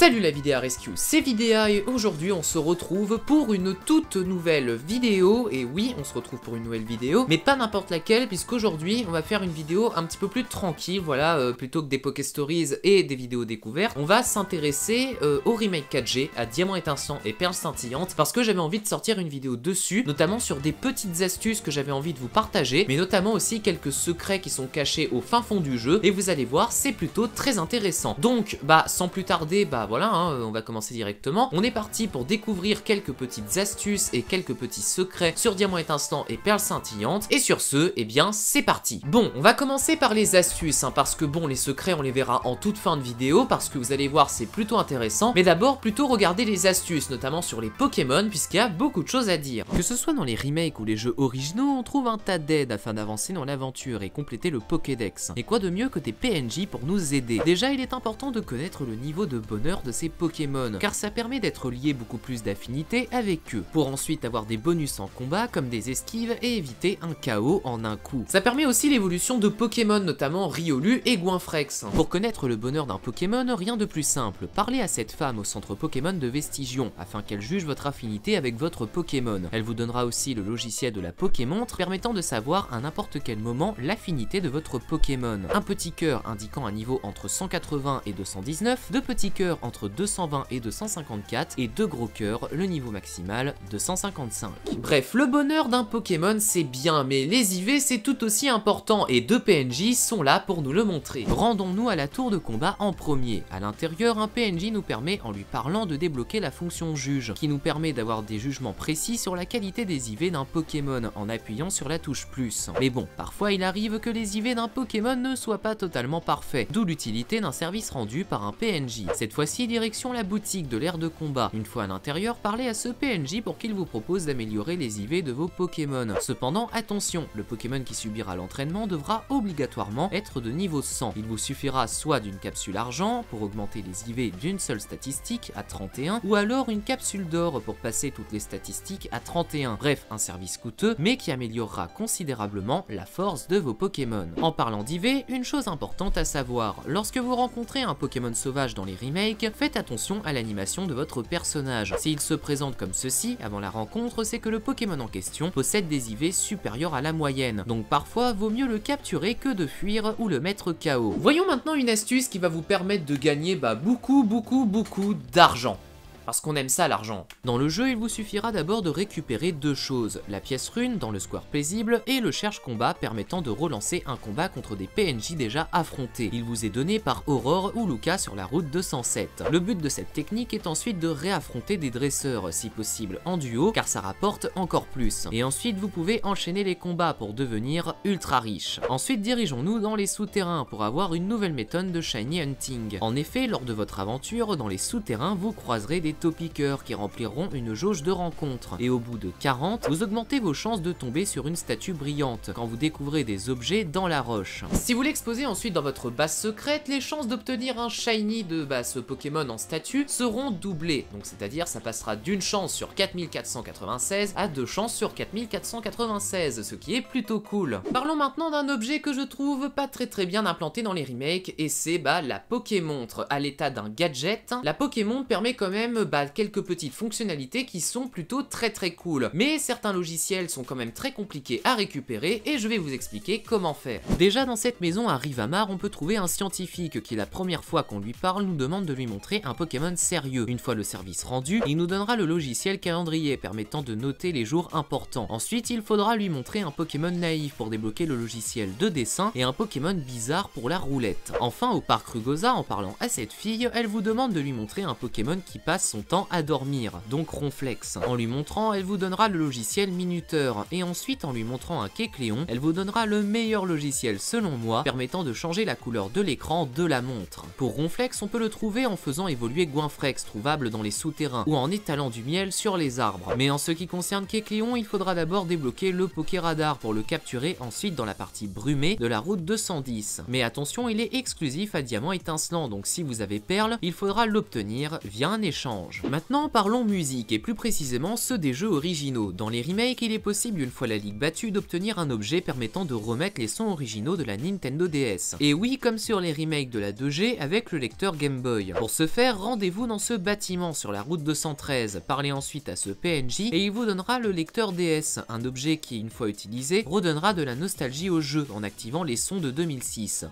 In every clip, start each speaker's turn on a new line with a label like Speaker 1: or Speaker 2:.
Speaker 1: Salut la Vidéa Rescue, c'est Vidéa et aujourd'hui on se retrouve pour une toute nouvelle vidéo. Et oui on se retrouve pour une nouvelle vidéo mais pas n'importe laquelle puisqu'aujourd'hui on va faire une vidéo un petit peu plus tranquille voilà euh, plutôt que des Poké Stories et des vidéos découvertes. On va s'intéresser euh, au remake 4G à Diamant étincelant et Perles scintillantes parce que j'avais envie de sortir une vidéo dessus notamment sur des petites astuces que j'avais envie de vous partager mais notamment aussi quelques secrets qui sont cachés au fin fond du jeu et vous allez voir c'est plutôt très intéressant. Donc bah sans plus tarder bah voilà, hein, on va commencer directement. On est parti pour découvrir quelques petites astuces et quelques petits secrets sur Diamant étincelant et Perles scintillantes. Et sur ce, eh bien, c'est parti. Bon, on va commencer par les astuces, hein, parce que bon, les secrets, on les verra en toute fin de vidéo, parce que vous allez voir, c'est plutôt intéressant. Mais d'abord, plutôt regarder les astuces, notamment sur les Pokémon, puisqu'il y a beaucoup de choses à dire. Que ce soit dans les remakes ou les jeux originaux, on trouve un tas d'aides afin d'avancer dans l'aventure et compléter le Pokédex. Et quoi de mieux que des PNJ pour nous aider? Déjà, il est important de connaître le niveau de bonheur de ces Pokémon, car ça permet d'être lié beaucoup plus d'affinité avec eux, pour ensuite avoir des bonus en combat comme des esquives et éviter un KO en un coup. Ça permet aussi l'évolution de Pokémon, notamment Riolu et Goinfrex. Pour connaître le bonheur d'un Pokémon, rien de plus simple, parlez à cette femme au centre Pokémon de Vestigion, afin qu'elle juge votre affinité avec votre Pokémon. Elle vous donnera aussi le logiciel de la Pokémontre, permettant de savoir à n'importe quel moment l'affinité de votre Pokémon. Un petit cœur indiquant un niveau entre 180 et 219, deux petits cœurs entre 220 et 254 et deux gros cœurs, le niveau maximal de 155. Bref, le bonheur d'un Pokémon c'est bien, mais les IV c'est tout aussi important et deux PNJ sont là pour nous le montrer. Rendons-nous à la tour de combat en premier. À l'intérieur, un PNJ nous permet en lui parlant de débloquer la fonction juge, qui nous permet d'avoir des jugements précis sur la qualité des IV d'un Pokémon en appuyant sur la touche plus. Mais bon, parfois il arrive que les IV d'un Pokémon ne soient pas totalement parfaits, d'où l'utilité d'un service rendu par un PNJ. Cette direction la boutique de l'air de combat. Une fois à l'intérieur, parlez à ce PNJ pour qu'il vous propose d'améliorer les IV de vos Pokémon. Cependant, attention, le Pokémon qui subira l'entraînement devra obligatoirement être de niveau 100. Il vous suffira soit d'une capsule argent pour augmenter les IV d'une seule statistique à 31, ou alors une capsule d'or pour passer toutes les statistiques à 31. Bref, un service coûteux, mais qui améliorera considérablement la force de vos Pokémon. En parlant d'IV, une chose importante à savoir, lorsque vous rencontrez un Pokémon sauvage dans les remakes, faites attention à l'animation de votre personnage. S'il se présente comme ceci avant la rencontre, c'est que le Pokémon en question possède des IV supérieurs à la moyenne, donc parfois vaut mieux le capturer que de fuir ou le mettre KO. Voyons maintenant une astuce qui va vous permettre de gagner bah, beaucoup beaucoup beaucoup d'argent parce qu'on aime ça l'argent. Dans le jeu, il vous suffira d'abord de récupérer deux choses, la pièce rune dans le square paisible et le cherche combat permettant de relancer un combat contre des PNJ déjà affrontés. Il vous est donné par Aurore ou Luca sur la route 207. Le but de cette technique est ensuite de réaffronter des dresseurs, si possible en duo, car ça rapporte encore plus. Et ensuite, vous pouvez enchaîner les combats pour devenir ultra riche. Ensuite, dirigeons-nous dans les souterrains pour avoir une nouvelle méthode de Shiny Hunting. En effet, lors de votre aventure, dans les souterrains, vous croiserez des piqueurs qui rempliront une jauge de rencontres. Et au bout de 40, vous augmentez vos chances de tomber sur une statue brillante quand vous découvrez des objets dans la roche. Si vous l'exposez ensuite dans votre base secrète, les chances d'obtenir un shiny de bah, ce Pokémon en statue seront doublées. Donc c'est-à-dire ça passera d'une chance sur 4496 à deux chances sur 4496, ce qui est plutôt cool. Parlons maintenant d'un objet que je trouve pas très très bien implanté dans les remakes, et c'est bah, la Pokémontre. À l'état d'un gadget, la Pokémontre permet quand même quelques petites fonctionnalités qui sont plutôt très très cool. Mais certains logiciels sont quand même très compliqués à récupérer et je vais vous expliquer comment faire. Déjà dans cette maison à Rivamar, on peut trouver un scientifique qui la première fois qu'on lui parle nous demande de lui montrer un Pokémon sérieux. Une fois le service rendu, il nous donnera le logiciel calendrier permettant de noter les jours importants. Ensuite, il faudra lui montrer un Pokémon naïf pour débloquer le logiciel de dessin et un Pokémon bizarre pour la roulette. Enfin, au parc Rugosa, en parlant à cette fille, elle vous demande de lui montrer un Pokémon qui passe son temps à dormir, donc Ronflex. En lui montrant, elle vous donnera le logiciel minuteur, et ensuite en lui montrant un Kecléon, elle vous donnera le meilleur logiciel selon moi, permettant de changer la couleur de l'écran de la montre. Pour Ronflex, on peut le trouver en faisant évoluer Goinfrex, trouvable dans les souterrains, ou en étalant du miel sur les arbres. Mais en ce qui concerne Kecléon, il faudra d'abord débloquer le Pokéradar pour le capturer ensuite dans la partie brumée de la route 210. Mais attention, il est exclusif à Diamant étincelant, donc si vous avez Perle, il faudra l'obtenir via un échange. Maintenant parlons musique et plus précisément ceux des jeux originaux. Dans les remakes, il est possible une fois la ligue battue d'obtenir un objet permettant de remettre les sons originaux de la Nintendo DS. Et oui, comme sur les remakes de la 2G avec le lecteur Game Boy. Pour ce faire, rendez-vous dans ce bâtiment sur la route 213, parlez ensuite à ce PNJ et il vous donnera le lecteur DS, un objet qui, une fois utilisé, redonnera de la nostalgie au jeu en activant les sons de 2006.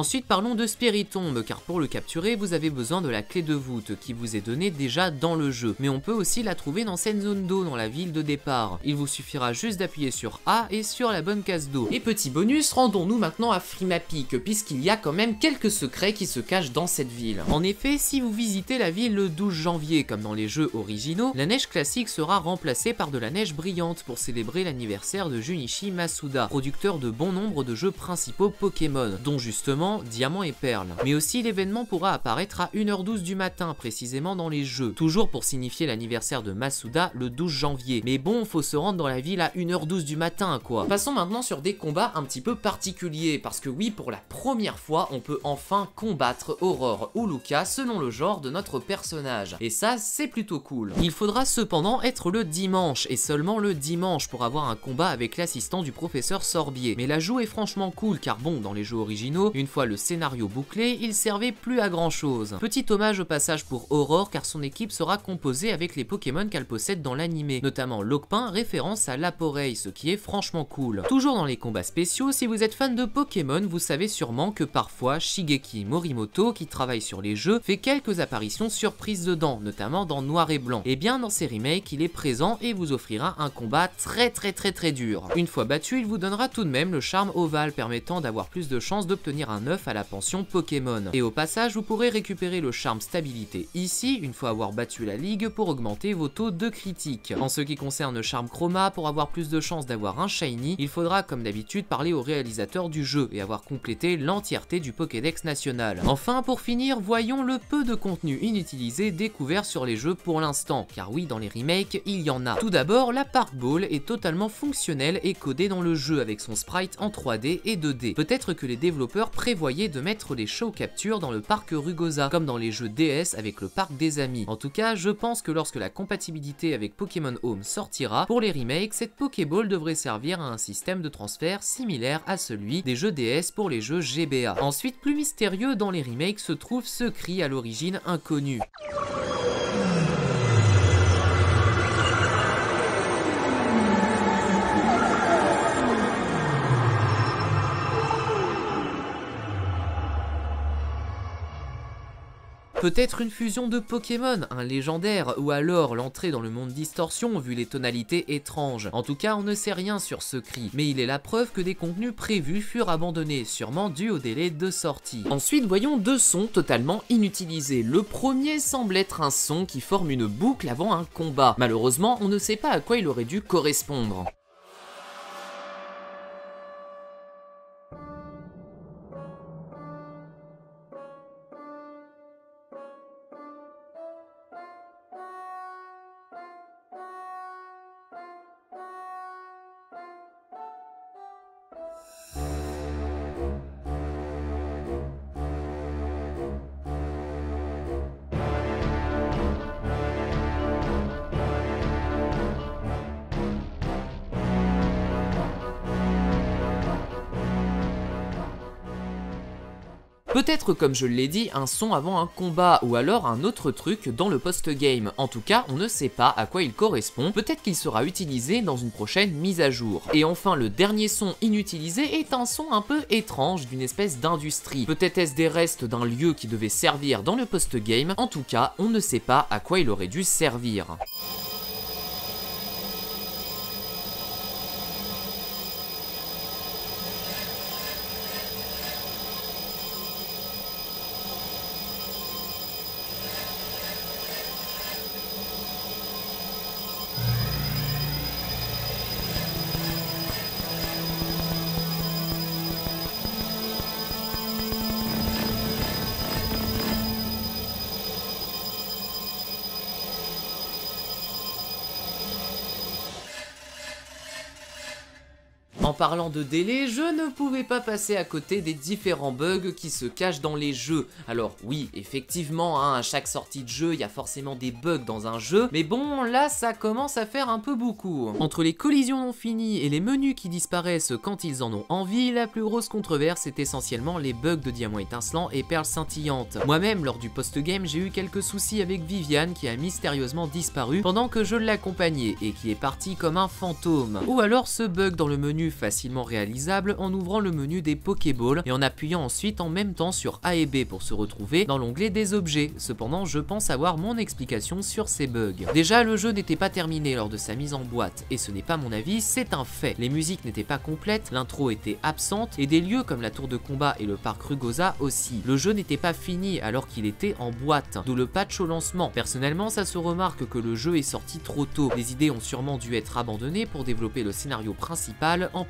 Speaker 1: Ensuite parlons de Spiritomb, car pour le capturer vous avez besoin de la clé de voûte qui vous est donnée déjà dans le jeu, mais on peut aussi la trouver dans cette zone d'eau dans la ville de départ. Il vous suffira juste d'appuyer sur A et sur la bonne case d'eau. Et petit bonus, rendons-nous maintenant à Frimapic, puisqu'il y a quand même quelques secrets qui se cachent dans cette ville. En effet, si vous visitez la ville le 12 janvier comme dans les jeux originaux, la neige classique sera remplacée par de la neige brillante pour célébrer l'anniversaire de Junichi Masuda, producteur de bon nombre de jeux principaux Pokémon, dont justement Diamant et Perle. Mais aussi l'événement pourra apparaître à 1h12 du matin, précisément dans les jeux, toujours pour signifier l'anniversaire de Masuda le 12 janvier. Mais bon, faut se rendre dans la ville à 1h12 du matin quoi. Passons maintenant sur des combats un petit peu particuliers, parce que oui, pour la première fois, on peut enfin combattre Aurore ou Luca selon le genre de notre personnage. Et ça, c'est plutôt cool. Il faudra cependant être le dimanche, et seulement le dimanche pour avoir un combat avec l'assistant du professeur Sorbier. Mais l'ajout est franchement cool, car bon, dans les jeux originaux, une fois le scénario bouclé, il servait plus à grand chose. Petit hommage au passage pour Aurore car son équipe sera composée avec les Pokémon qu'elle possède dans l'animé, notamment Locpin, référence à Laporeille, ce qui est franchement cool. Toujours dans les combats spéciaux, si vous êtes fan de Pokémon, vous savez sûrement que parfois Shigeki Morimoto, qui travaille sur les jeux, fait quelques apparitions surprises dedans, notamment dans Noir et Blanc. Et bien dans ces remakes, il est présent et vous offrira un combat très très très très dur. Une fois battu, il vous donnera tout de même le charme ovale permettant d'avoir plus de chances d'obtenir un à la pension Pokémon. Et au passage, vous pourrez récupérer le charme stabilité ici, une fois avoir battu la ligue, pour augmenter vos taux de critique. En ce qui concerne le charme chroma, pour avoir plus de chances d'avoir un shiny, il faudra comme d'habitude parler au réalisateur du jeu et avoir complété l'entièreté du Pokédex national. Enfin, pour finir, voyons le peu de contenu inutilisé découvert sur les jeux pour l'instant, car oui, dans les remakes, il y en a. Tout d'abord, la Park Ball est totalement fonctionnelle et codée dans le jeu avec son sprite en 3D et 2D. Peut-être que les développeurs prévoient de mettre les show captures dans le parc Rugosa, comme dans les jeux DS avec le parc des amis. En tout cas, je pense que lorsque la compatibilité avec Pokémon Home sortira, pour les remakes, cette Pokéball devrait servir à un système de transfert similaire à celui des jeux DS pour les jeux GBA. Ensuite, plus mystérieux dans les remakes se trouve ce cri à l'origine inconnu. Peut-être une fusion de Pokémon, un légendaire, ou alors l'entrée dans le monde distorsion vu les tonalités étranges. En tout cas, on ne sait rien sur ce cri, mais il est la preuve que des contenus prévus furent abandonnés, sûrement dû au délai de sortie. Ensuite, voyons deux sons totalement inutilisés. Le premier semble être un son qui forme une boucle avant un combat. Malheureusement, on ne sait pas à quoi il aurait dû correspondre. Peut-être comme je l'ai dit, un son avant un combat, ou alors un autre truc dans le post-game. En tout cas, on ne sait pas à quoi il correspond, peut-être qu'il sera utilisé dans une prochaine mise à jour. Et enfin, le dernier son inutilisé est un son un peu étrange d'une espèce d'industrie. Peut-être est-ce des restes d'un lieu qui devait servir dans le post-game, en tout cas, on ne sait pas à quoi il aurait dû servir. Parlant de délai, je ne pouvais pas passer à côté des différents bugs qui se cachent dans les jeux. Alors oui, effectivement, hein, à chaque sortie de jeu, il y a forcément des bugs dans un jeu, mais bon, là, ça commence à faire un peu beaucoup. Entre les collisions non finies et les menus qui disparaissent quand ils en ont envie, la plus grosse controverse est essentiellement les bugs de diamants étincelants et perles scintillantes. Moi-même, lors du post-game, j'ai eu quelques soucis avec Viviane qui a mystérieusement disparu pendant que je l'accompagnais et qui est parti comme un fantôme. Ou alors ce bug dans le menu facilement réalisable en ouvrant le menu des Pokéballs et en appuyant ensuite en même temps sur A et B pour se retrouver dans l'onglet des objets. Cependant, je pense avoir mon explication sur ces bugs. Déjà, le jeu n'était pas terminé lors de sa mise en boîte, et ce n'est pas mon avis, c'est un fait. Les musiques n'étaient pas complètes, l'intro était absente, et des lieux comme la tour de combat et le parc Rugosa aussi. Le jeu n'était pas fini alors qu'il était en boîte, d'où le patch au lancement. Personnellement, ça se remarque que le jeu est sorti trop tôt. Les idées ont sûrement dû être abandonnées pour développer le scénario principal en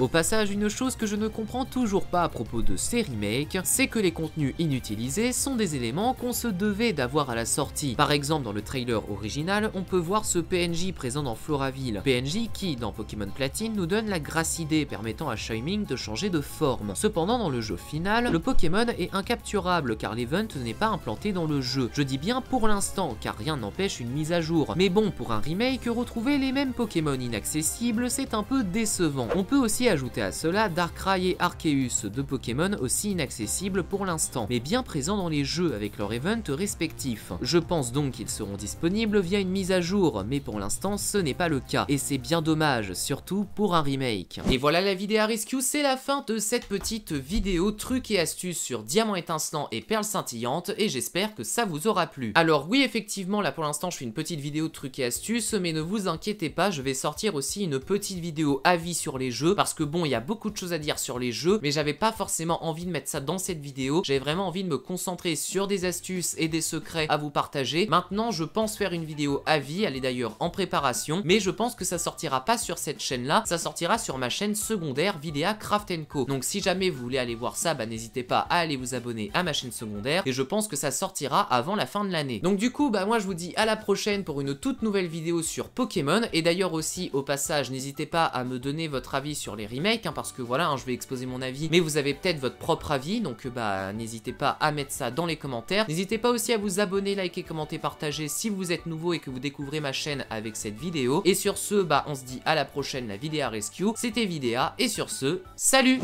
Speaker 1: Au passage, une chose que je ne comprends toujours pas à propos de ces remakes, c'est que les contenus inutilisés sont des éléments qu'on se devait d'avoir à la sortie. Par exemple, dans le trailer original, on peut voir ce PNJ présent dans Floraville. PNJ qui, dans Pokémon Platine, nous donne la Grassidée permettant à Shining de changer de forme. Cependant, dans le jeu final, le Pokémon est incapturable car l'event n'est pas implanté dans le jeu. Je dis bien pour l'instant, car rien n'empêche une mise à jour. Mais bon, pour un remake, retrouver les mêmes Pokémon inaccessibles, c'est un peu décevant. On peut aussi ajouter à cela Darkrai et Arceus, deux Pokémon aussi inaccessibles pour l'instant, mais bien présents dans les jeux avec leur event respectif. Je pense donc qu'ils seront disponibles via une mise à jour, mais pour l'instant ce n'est pas le cas, et c'est bien dommage, surtout pour un remake. Et voilà la vidéo Rescue, c'est la fin de cette petite vidéo trucs et astuces sur Diamant étincelant et Perles scintillantes, et j'espère que ça vous aura plu. Alors oui, effectivement, là pour l'instant je fais une petite vidéo trucs et astuces, mais ne vous inquiétez pas, je vais sortir aussi une petite vidéo avis sur les jeux, parce que bon, il y a beaucoup de choses à dire sur les jeux, mais j'avais pas forcément envie de mettre ça dans cette vidéo, j'avais vraiment envie de me concentrer sur des astuces et des secrets à vous partager. Maintenant, je pense faire une vidéo avis, elle est d'ailleurs en préparation, mais je pense que ça sortira pas sur cette chaîne-là, ça sortira sur ma chaîne secondaire Vidéa Craft Co. Donc si jamais vous voulez aller voir ça, bah n'hésitez pas à aller vous abonner à ma chaîne secondaire, et je pense que ça sortira avant la fin de l'année. Donc du coup, bah moi je vous dis à la prochaine pour une toute nouvelle vidéo sur Pokémon, et d'ailleurs aussi au passage, n'hésitez pas à me donner avis sur les remakes, hein, parce que voilà, hein, je vais exposer mon avis, mais vous avez peut-être votre propre avis, donc bah n'hésitez pas à mettre ça dans les commentaires. N'hésitez pas aussi à vous abonner, liker, commenter, partager si vous êtes nouveau et que vous découvrez ma chaîne avec cette vidéo. Et sur ce, bah on se dit à la prochaine, la Vidéa Rescue. C'était Vidéa, et sur ce, salut